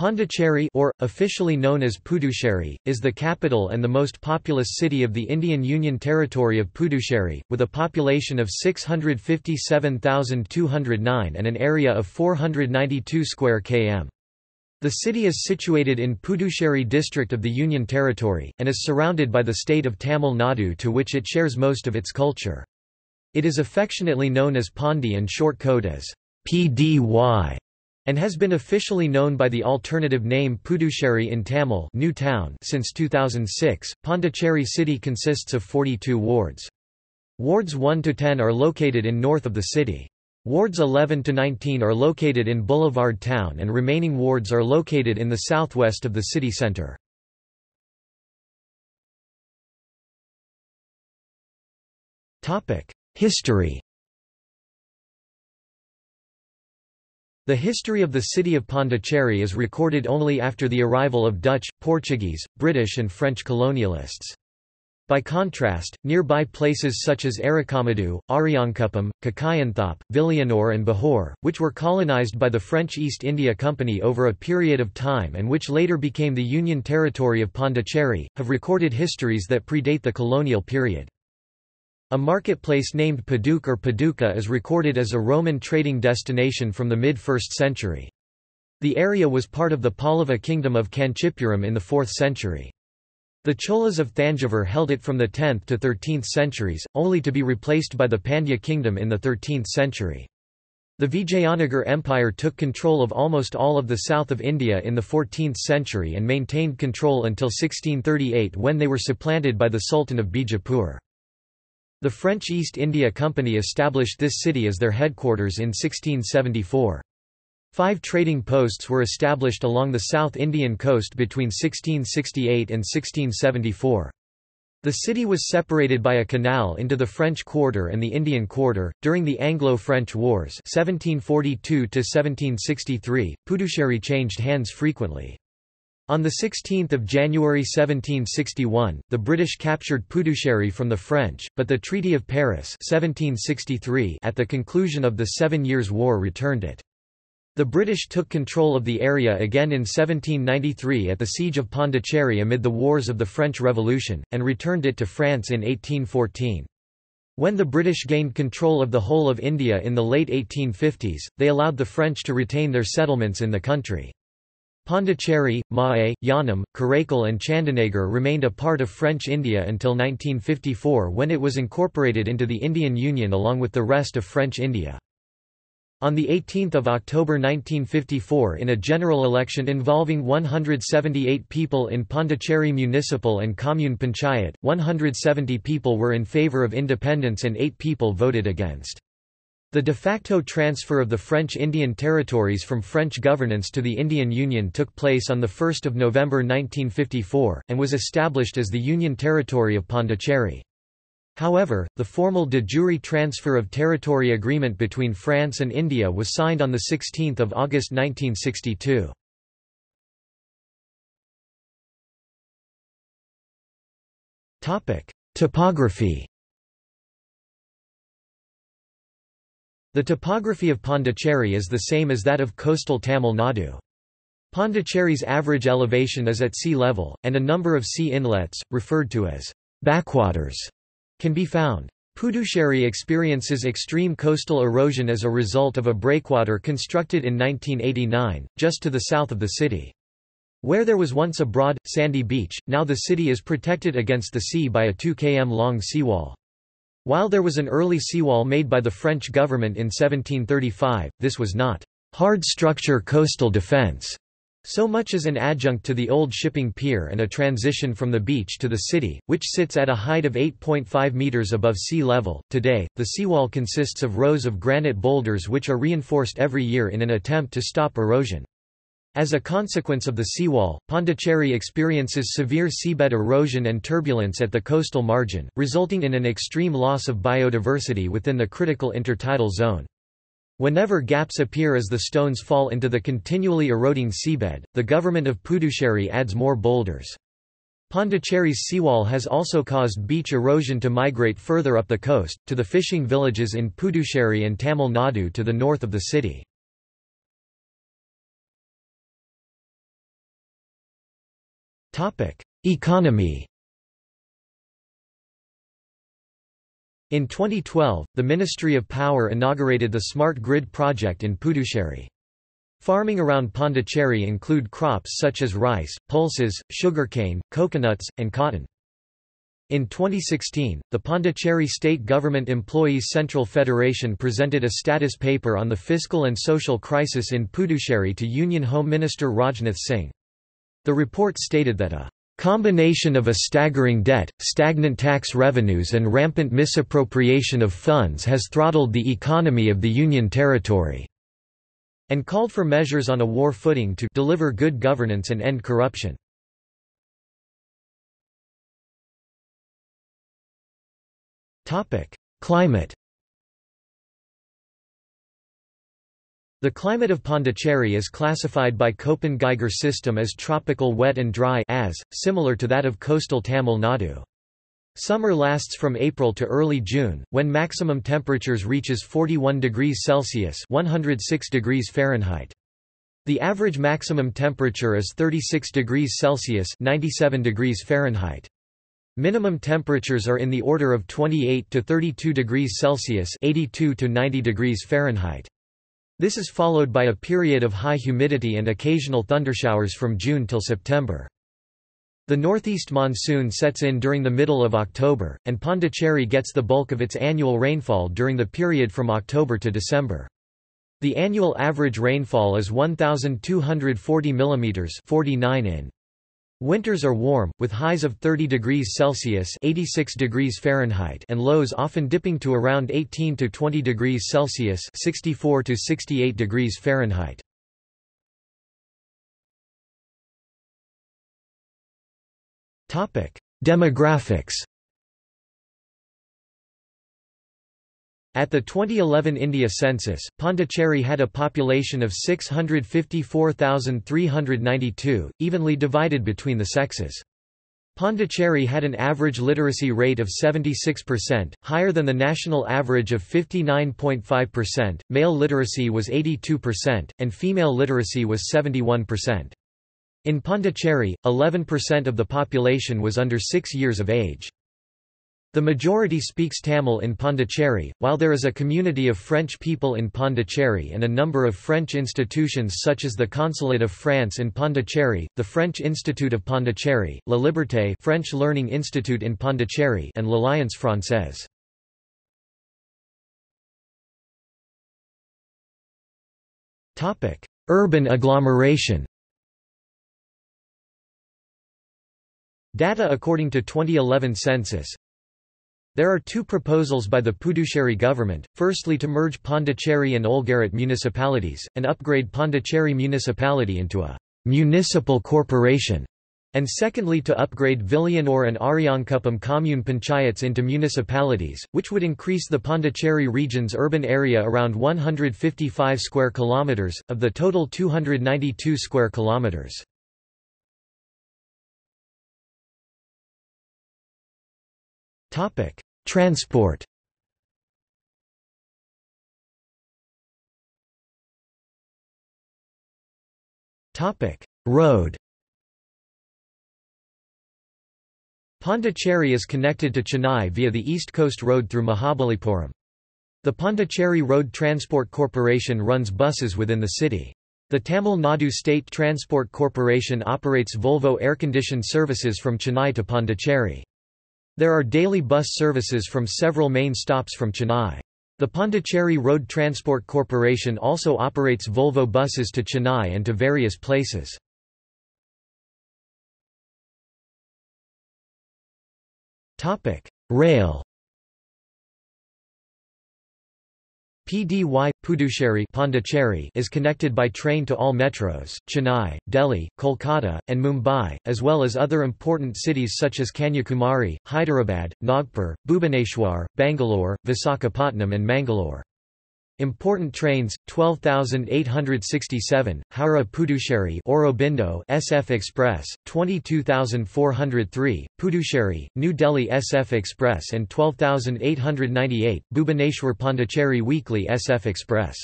Pondicherry or, officially known as Puducherry, is the capital and the most populous city of the Indian Union Territory of Puducherry, with a population of 657,209 and an area of 492 square km. The city is situated in Puducherry district of the Union Territory, and is surrounded by the state of Tamil Nadu to which it shares most of its culture. It is affectionately known as Pondi and short code as PDY and has been officially known by the alternative name Puducherry in Tamil New Town since 2006. Pondicherry city consists of 42 wards. Wards 1 to 10 are located in north of the city. Wards 11 to 19 are located in Boulevard Town and remaining wards are located in the southwest of the city centre. History The history of the city of Pondicherry is recorded only after the arrival of Dutch, Portuguese, British and French colonialists. By contrast, nearby places such as Arikamedu, Ariankuppam, Kakayanthop, Vilianore and Bahor, which were colonized by the French East India Company over a period of time and which later became the Union Territory of Pondicherry, have recorded histories that predate the colonial period. A marketplace named Paduk or Paduka is recorded as a Roman trading destination from the mid-1st century. The area was part of the Pallava kingdom of Kanchipuram in the 4th century. The Cholas of Thanjavur held it from the 10th to 13th centuries, only to be replaced by the Pandya kingdom in the 13th century. The Vijayanagar Empire took control of almost all of the south of India in the 14th century and maintained control until 1638 when they were supplanted by the Sultan of Bijapur. The French East India Company established this city as their headquarters in 1674. Five trading posts were established along the South Indian coast between 1668 and 1674. The city was separated by a canal into the French Quarter and the Indian Quarter. During the Anglo-French Wars (1742–1763), Puducherry changed hands frequently. On 16 January 1761, the British captured Puducherry from the French, but the Treaty of Paris 1763 at the conclusion of the Seven Years' War returned it. The British took control of the area again in 1793 at the Siege of Pondicherry amid the wars of the French Revolution, and returned it to France in 1814. When the British gained control of the whole of India in the late 1850s, they allowed the French to retain their settlements in the country. Pondicherry, Mahé, Yanam, Karaikal and Chandernagore remained a part of French India until 1954 when it was incorporated into the Indian Union along with the rest of French India. On 18 October 1954 in a general election involving 178 people in Pondicherry Municipal and Commune Panchayat, 170 people were in favour of independence and 8 people voted against. The de facto transfer of the French Indian territories from French governance to the Indian Union took place on 1 November 1954, and was established as the Union Territory of Pondicherry. However, the formal de jure transfer of territory agreement between France and India was signed on 16 August 1962. Topography The topography of Pondicherry is the same as that of coastal Tamil Nadu. Pondicherry's average elevation is at sea level, and a number of sea inlets, referred to as backwaters, can be found. Puducherry experiences extreme coastal erosion as a result of a breakwater constructed in 1989, just to the south of the city. Where there was once a broad, sandy beach, now the city is protected against the sea by a 2 km long seawall. While there was an early seawall made by the French government in 1735, this was not hard structure coastal defense so much as an adjunct to the old shipping pier and a transition from the beach to the city, which sits at a height of 8.5 meters above sea level. Today, the seawall consists of rows of granite boulders which are reinforced every year in an attempt to stop erosion. As a consequence of the seawall, Pondicherry experiences severe seabed erosion and turbulence at the coastal margin, resulting in an extreme loss of biodiversity within the critical intertidal zone. Whenever gaps appear as the stones fall into the continually eroding seabed, the government of Puducherry adds more boulders. Pondicherry's seawall has also caused beach erosion to migrate further up the coast, to the fishing villages in Puducherry and Tamil Nadu to the north of the city. Economy In 2012, the Ministry of Power inaugurated the Smart Grid project in Puducherry. Farming around Pondicherry include crops such as rice, pulses, sugarcane, coconuts, and cotton. In 2016, the Pondicherry State Government Employees Central Federation presented a status paper on the fiscal and social crisis in Puducherry to Union Home Minister Rajnath Singh. The report stated that a Combination of a staggering debt, stagnant tax revenues and rampant misappropriation of funds has throttled the economy of the Union Territory, and called for measures on a war footing to deliver good governance and end corruption. Climate The climate of Pondicherry is classified by Köppen-Geiger system as tropical wet and dry as, similar to that of coastal Tamil Nadu. Summer lasts from April to early June, when maximum temperatures reaches 41 degrees Celsius 106 degrees Fahrenheit. The average maximum temperature is 36 degrees Celsius 97 degrees Fahrenheit. Minimum temperatures are in the order of 28 to 32 degrees Celsius 82 to 90 degrees Fahrenheit. This is followed by a period of high humidity and occasional thundershowers from June till September. The northeast monsoon sets in during the middle of October, and Pondicherry gets the bulk of its annual rainfall during the period from October to December. The annual average rainfall is 1,240 mm 49 in. Winters are warm, with highs of 30 degrees Celsius 86 degrees Fahrenheit and lows often dipping to around 18 to 20 degrees Celsius 64 to 68 degrees Fahrenheit. Demographics At the 2011 India census, Pondicherry had a population of 654,392, evenly divided between the sexes. Pondicherry had an average literacy rate of 76%, higher than the national average of 59.5%, male literacy was 82%, and female literacy was 71%. In Pondicherry, 11% of the population was under 6 years of age. The majority speaks Tamil in Pondicherry, while there is a community of French people in Pondicherry and a number of French institutions such as the Consulate of France in Pondicherry, the French Institute of Pondicherry, La Liberté French Learning Institute in Pondicherry and l'Alliance Française. Urban agglomeration Data according to 2011 census there are two proposals by the Puducherry government, firstly to merge Pondicherry and Oulgaret municipalities, and upgrade Pondicherry municipality into a municipal corporation, and secondly to upgrade Viliyanur and Ariyankuppam commune panchayats into municipalities, which would increase the Pondicherry region's urban area around 155 square kilometers, of the total 292 square kilometers. Topic: Transport. Topic: Road. Pondicherry is connected to Chennai via the East Coast Road through Mahabalipuram. The Pondicherry Road Transport Corporation runs buses within the city. The Tamil Nadu State Transport Corporation operates Volvo air-conditioned services from Chennai to Pondicherry. There are daily bus services from several main stops from Chennai. The Pondicherry Road Transport Corporation also operates Volvo buses to Chennai and to various places. Rail PDY Puducherry Pondicherry is connected by train to all metros, Chennai, Delhi, Kolkata, and Mumbai, as well as other important cities such as Kanyakumari, Hyderabad, Nagpur, Bhubaneswar, Bangalore, Visakhapatnam and Mangalore. Important trains: 12867, Howrah Puducherry, SF Express, 22403, Puducherry, New Delhi SF Express, and 12898, Bhubaneswar Pondicherry Weekly SF Express.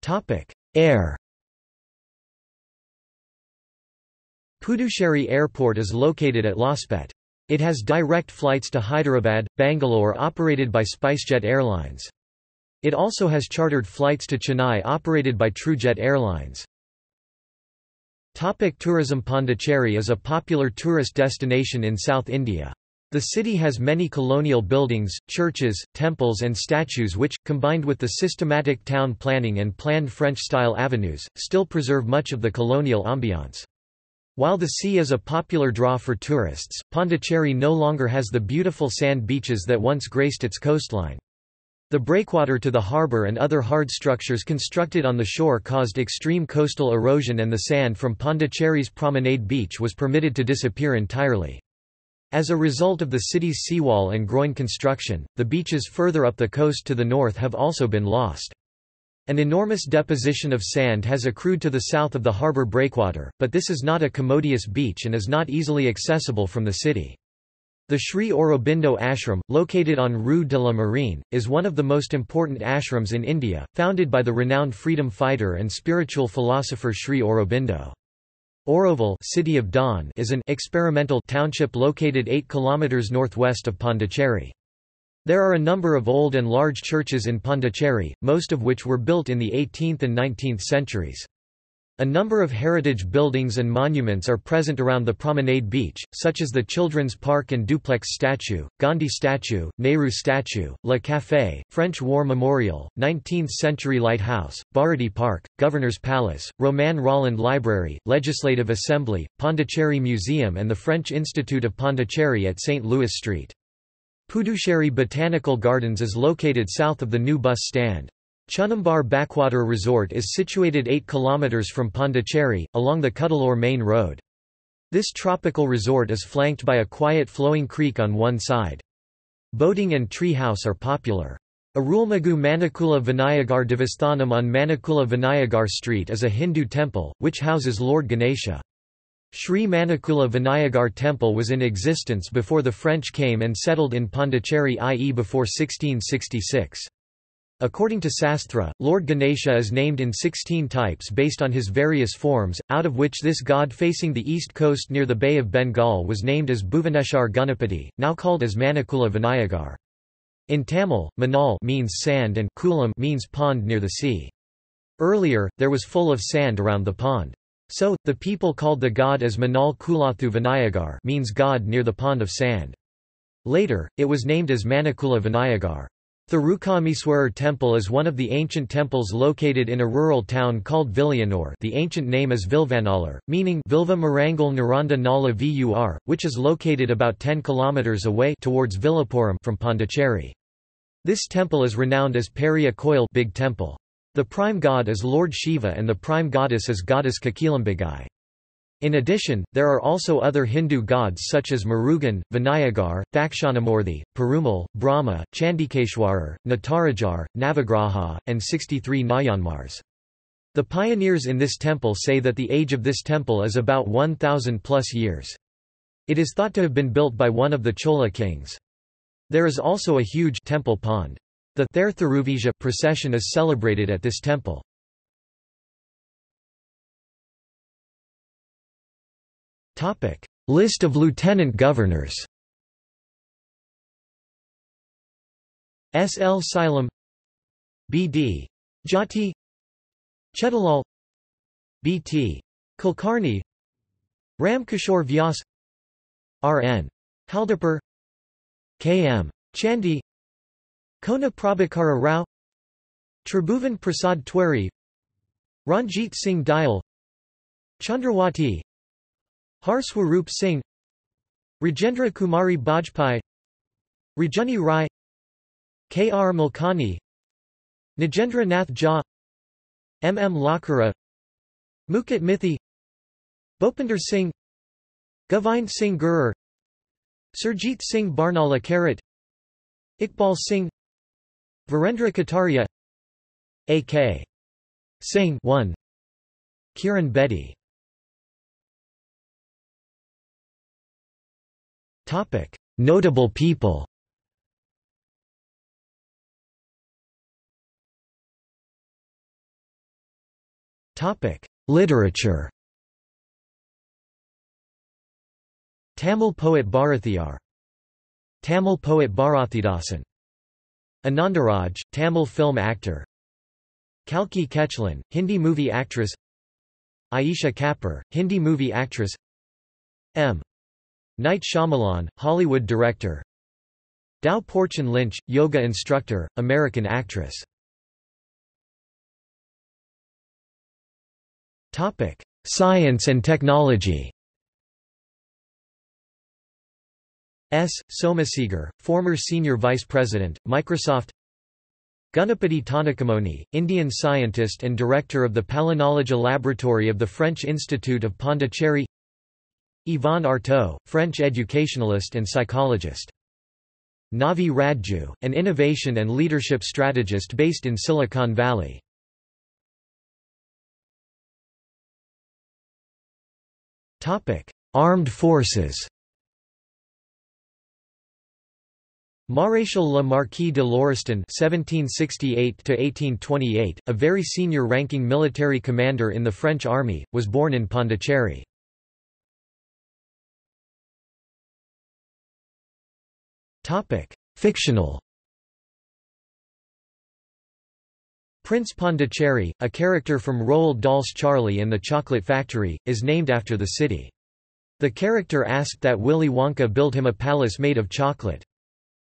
Topic: Air. Puducherry Airport is located at Lawspet. It has direct flights to Hyderabad, Bangalore operated by SpiceJet Airlines. It also has chartered flights to Chennai operated by TrueJet Airlines. Topic tourism Pondicherry is a popular tourist destination in South India. The city has many colonial buildings, churches, temples and statues which, combined with the systematic town planning and planned French-style avenues, still preserve much of the colonial ambiance. While the sea is a popular draw for tourists, Pondicherry no longer has the beautiful sand beaches that once graced its coastline. The breakwater to the harbour and other hard structures constructed on the shore caused extreme coastal erosion and the sand from Pondicherry's Promenade Beach was permitted to disappear entirely. As a result of the city's seawall and groin construction, the beaches further up the coast to the north have also been lost. An enormous deposition of sand has accrued to the south of the harbour breakwater, but this is not a commodious beach and is not easily accessible from the city. The Sri Aurobindo Ashram, located on Rue de la Marine, is one of the most important ashrams in India, founded by the renowned freedom fighter and spiritual philosopher Sri Aurobindo. Auroville City of Dawn is an experimental township located 8 km northwest of Pondicherry. There are a number of old and large churches in Pondicherry, most of which were built in the 18th and 19th centuries. A number of heritage buildings and monuments are present around the promenade beach, such as the Children's Park and Dupleix statue, Gandhi statue, Nehru statue, Le Café, French War Memorial, 19th-century lighthouse, Bharati Park, Governor's Palace, Romain Rolland Library, Legislative Assembly, Pondicherry Museum and the French Institute of Pondicherry at St. Louis Street. Puducherry Botanical Gardens is located south of the new bus stand. Chunambar Backwater Resort is situated 8 km from Pondicherry, along the Cuddalore Main Road. This tropical resort is flanked by a quiet flowing creek on one side. Boating and tree house are popular. Arulmigu Manakula Vinayagar Devasthanam on Manakula Vinayagar Street is a Hindu temple, which houses Lord Ganesha. Sri Manakula Vinayagar Temple was in existence before the French came and settled in Pondicherry i.e. before 1666. According to Sastra, Lord Ganesha is named in 16 types based on his various forms, out of which this god facing the east coast near the Bay of Bengal was named as Bhuvaneshwar Ganapati, now called as Manakula Vinayagar. In Tamil, Manal means sand and Kulam means pond near the sea. Earlier, there was full of sand around the pond. So, the people called the god as Manal Kulathu Vinayagar means god near the pond of sand. Later, it was named as Manakula Vinayagar. Thirukkamiswarar temple is one of the ancient temples located in a rural town called Viliyanur the ancient name is Vilvanalur, meaning Vilva Marangal Naranda Nala Vur, which is located about 10 km away towards Villupuram from Pondicherry. This temple is renowned as Periya Koil Big Temple. The prime god is Lord Shiva and the prime goddess is goddess Kokilambigai. In addition, there are also other Hindu gods such as Murugan, Vinayagar, Dakshinamurthy, Perumal, Brahma, Chandikeshwarar, Natarajar, Navagraha, and 63 Nayanmars. The pioneers in this temple say that the age of this temple is about 1,000 plus years. It is thought to have been built by one of the Chola kings. There is also a huge temple pond. The Ther procession is celebrated at this temple. Topic: List of lieutenant governors. S. L. Silam B. D. Jatti Chetalal B. T. Kulkarni Ramkishore Vyas R. N. Haldipur K. M. Chandy Kona Prabhakara Rao Tribhuvan Prasad Tiwari Ranjit Singh Dyal Chandrawati Harswaroop Singh Rajendra Kumari Bajpai Rajani Rai K. R. Malkani Nagendra Nath Jha M. M. Lakhera Mukut Mithi Bhopinder Singh Govind Singh Gurjar Surjit Singh Barnala Karat Iqbal Singh Virendra Kataria A.K. Singh 1 Kiran Bedi Topic: Notable people. Topic: Literature. Tamil poet Bharathiyar Tamil poet Bharathidasan Anandaraj, Tamil film actor. Kalki Koechlin, Hindi movie actress. Ayesha Kapur, Hindi movie actress. M. Night Shyamalan, Hollywood director. Tao Porchon Lynch, yoga instructor, American actress. Science and technology S. Somasegar, former Senior Vice President, Microsoft Ganapati Thanikaimoni, Indian scientist and director of the Palynology Laboratory of the French Institute of Pondicherry Yvonne Artaud, French educationalist and psychologist. Navi Radjou, an innovation and leadership strategist based in Silicon Valley. Armed forces Maréchal Le Marquis de Lauriston (1768–1828), a very senior-ranking military commander in the French army, was born in Pondicherry. Topic: Fictional. Prince Pondicherry, a character from Roald Dahl's Charlie and the Chocolate Factory, is named after the city. The character asked that Willy Wonka build him a palace made of chocolate.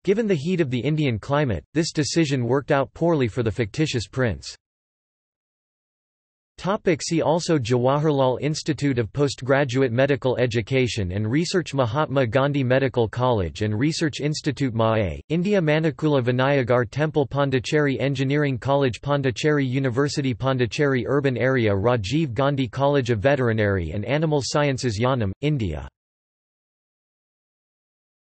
Given the heat of the Indian climate, this decision worked out poorly for the fictitious prince. Topic see also Jawaharlal Institute of Postgraduate Medical Education and Research Mahatma Gandhi Medical College and Research Institute Mahé, India Manakula Vinayagar Temple Pondicherry Engineering College Pondicherry University Pondicherry Urban Area Rajiv Gandhi College of Veterinary and Animal Sciences Yanam, India